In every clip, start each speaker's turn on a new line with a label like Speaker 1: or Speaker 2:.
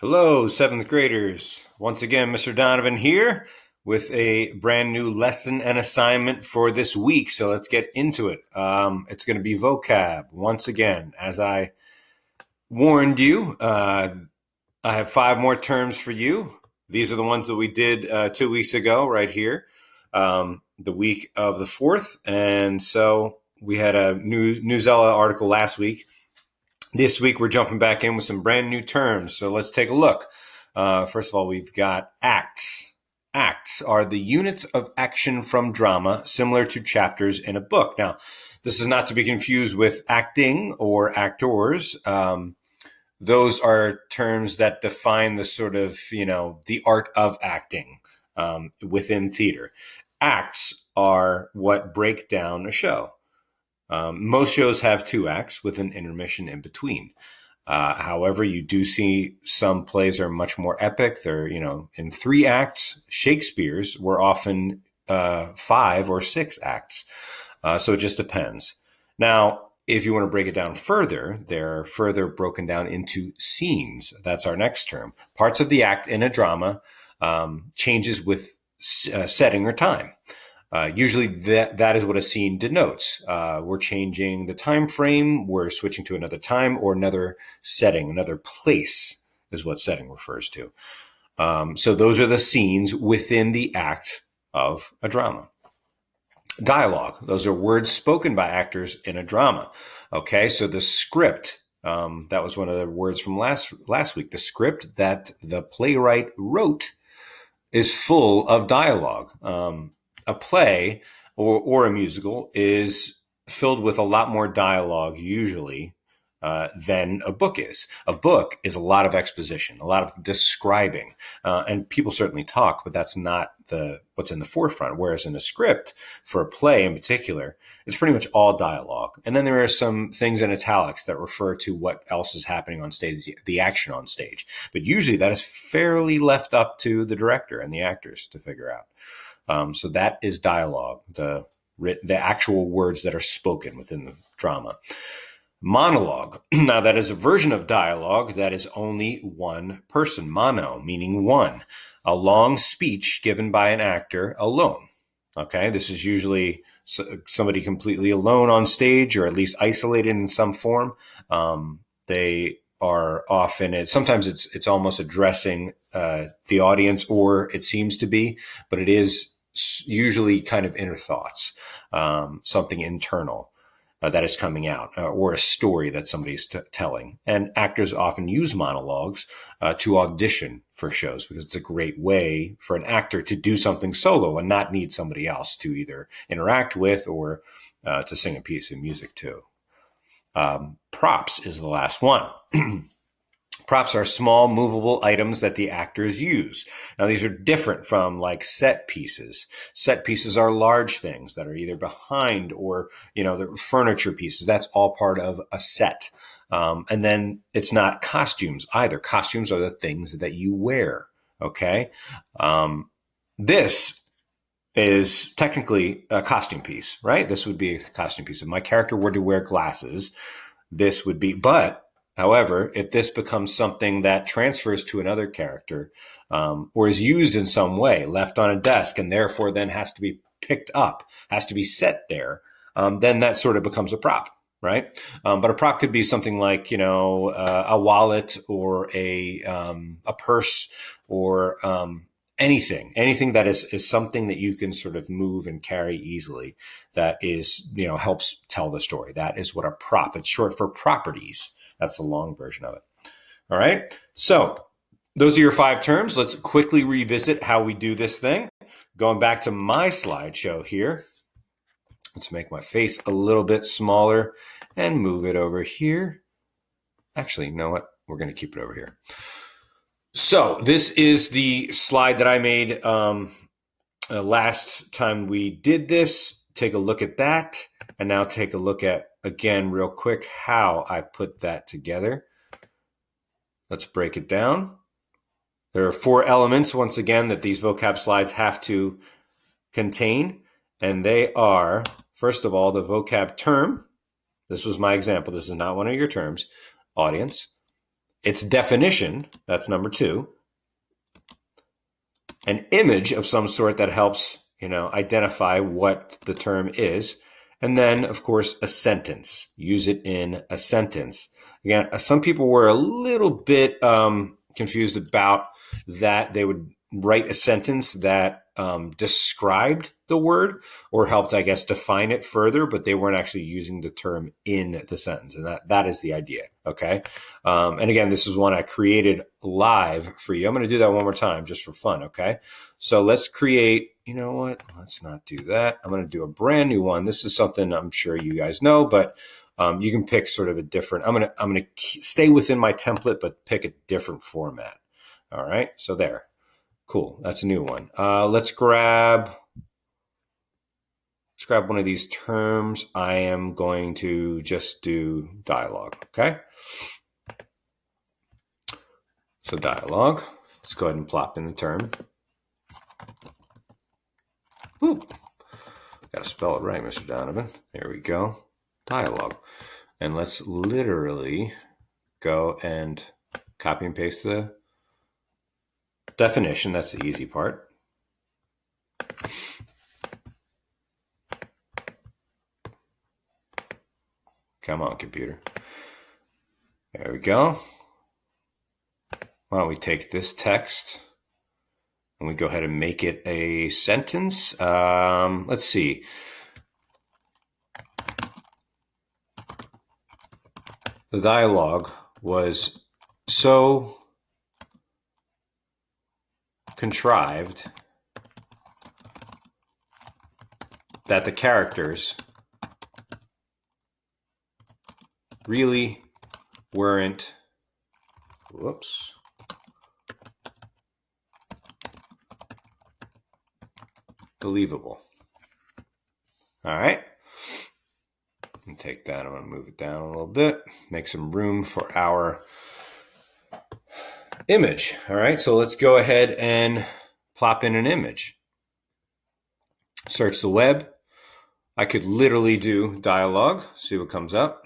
Speaker 1: Hello, seventh graders. Once again, Mr. Donovan here with a brand new lesson and assignment for this week. So let's get into it. Um, it's going to be vocab once again. As I warned you, uh, I have five more terms for you. These are the ones that we did uh, two weeks ago, right here, um, the week of the fourth. And so we had a new Newsella article last week this week, we're jumping back in with some brand new terms. So let's take a look. Uh, first of all, we've got acts. Acts are the units of action from drama, similar to chapters in a book. Now, this is not to be confused with acting or actors. Um, those are terms that define the sort of, you know, the art of acting um, within theater. Acts are what break down a show. Um, most shows have two acts with an intermission in between. Uh, however, you do see some plays are much more epic. They're, you know, in three acts. Shakespeare's were often uh, five or six acts. Uh, so it just depends. Now, if you want to break it down further, they're further broken down into scenes. That's our next term. Parts of the act in a drama um, changes with uh, setting or time. Uh, usually that that is what a scene denotes. Uh, we're changing the time frame, we're switching to another time or another setting, another place is what setting refers to. Um, so those are the scenes within the act of a drama. Dialogue; those are words spoken by actors in a drama. Okay, so the script. Um, that was one of the words from last last week. The script that the playwright wrote is full of dialogue. Um, a play or, or a musical is filled with a lot more dialogue usually uh, than a book is. A book is a lot of exposition, a lot of describing, uh, and people certainly talk, but that's not the what's in the forefront. Whereas in a script, for a play in particular, it's pretty much all dialogue, and then there are some things in italics that refer to what else is happening on stage, the action on stage. But usually, that is fairly left up to the director and the actors to figure out. Um, so that is dialogue, the the actual words that are spoken within the drama. Monologue. now that is a version of dialogue that is only one person, mono, meaning one. A long speech given by an actor alone. Okay, this is usually somebody completely alone on stage or at least isolated in some form. Um, they are often it sometimes it's it's almost addressing uh, the audience or it seems to be but it is usually kind of inner thoughts, um, something internal uh, that is coming out, uh, or a story that somebody's t- telling. And actors often use monologues uh, to audition for shows because it's a great way for an actor to do something solo and not need somebody else to either interact with or uh, to sing a piece of music to. Um, props is the last one. Props are small movable items that the actors use. Now, these are different from like set pieces. Set pieces are large things that are either behind or, you know, the furniture pieces. That's all part of a set. Um, and then it's not costumes either. Costumes are the things that you wear. Okay. Um, this is technically a costume piece, right? This would be a costume piece. If my character were to wear glasses, this would be, but However, if this becomes something that transfers to another character um, or is used in some way, left on a desk, and therefore then has to be picked up, has to be set there, um, then that sort of becomes a prop, right? Um, but a prop could be something like you know uh, a wallet or a um, a purse or um, anything, anything that is is something that you can sort of move and carry easily. That is you know helps tell the story. That is what a prop. It's short for properties. That's the long version of it. All right. So those are your five terms. Let's quickly revisit how we do this thing. Going back to my slideshow here. Let's make my face a little bit smaller and move it over here. Actually, you know what? We're going to keep it over here. So this is the slide that I made um, uh, last time we did this. Take a look at that. And now take a look at again, real quick, how I put that together. Let's break it down. There are four elements, once again, that these vocab slides have to contain. And they are, first of all, the vocab term. This was my example. This is not one of your terms. Audience. its definition, that's number two, an image of some sort that helps, you know, identify what the term is. And then, of course, a sentence. Use it in a sentence. Again, some people were a little bit um, confused about that. They would write a sentence that um, described the word or helped, I guess, define it further, but they weren't actually using the term in the sentence. And that, that is the idea. Okay. Um, and again, this is one I created live for you. I'm going to do that one more time just for fun. Okay. So let's create, you know what? Let's not do that. I'm going to do a brand new one. This is something I'm sure you guys know, but um, you can pick sort of a different, I'm going to, I'm going to stay within my template, but pick a different format. All right. So there. Cool. That's a new one. Uh, let's grab let's grab one of these terms. I am going to just do dialogue. Okay. So dialogue. Let's go ahead and plop in the term. Got to spell it right, Mr. Donovan. There we go. Dialogue. And let's literally go and copy and paste the definition, that's the easy part. Come on, computer. There we go. Why don't we take this text and we go ahead and make it a sentence? Um, let's see. The dialogue was so contrived that the characters really weren't whoops believable. All right. And take that. I'm going to move it down a little bit. Make some room for our image. All right, so let's go ahead and plop in an image. Search the web. I could literally do dialogue, see what comes up.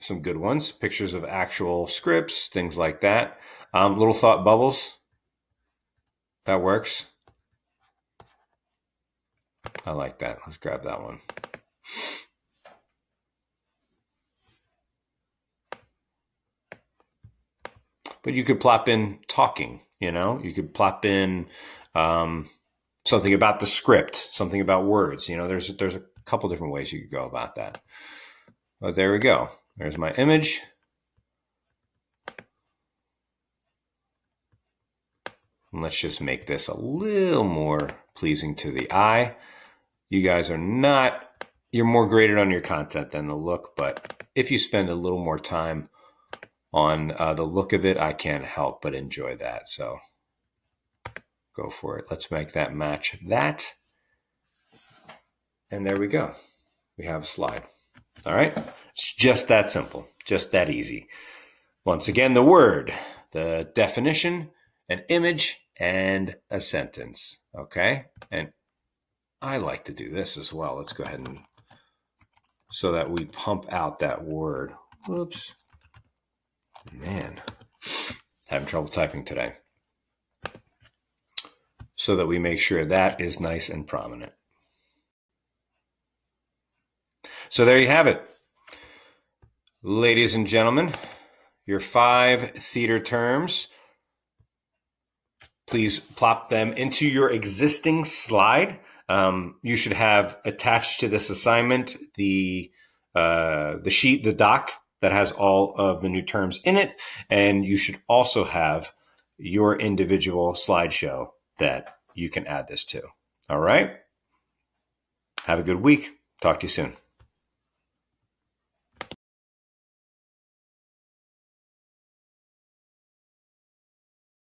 Speaker 1: Some good ones, pictures of actual scripts, things like that. Um, little thought bubbles. That works. I like that. Let's grab that one. But you could plop in talking, you know, you could plop in um, something about the script, something about words. You know, there's there's a couple different ways you could go about that. But there we go. There's my image. And let's just make this a little more pleasing to the eye. You guys are not, you're more graded on your content than the look, but if you spend a little more time on uh, the look of it, I can't help but enjoy that. So go for it. Let's make that match that. And there we go. We have a slide. All right. It's just that simple, just that easy. Once again, the word, the definition, an image, and a sentence. Okay. And I like to do this as well. Let's go ahead and so that we pump out that word. Whoops. Man, having trouble typing today. So that we make sure that is nice and prominent. So there you have it. Ladies and gentlemen, your five theater terms. Please plop them into your existing slide. Um, you should have attached to this assignment the uh, the sheet, the doc that has all of the new terms in it. And you should also have your individual slideshow that you can add this to. All right. Have a good week. Talk to you soon.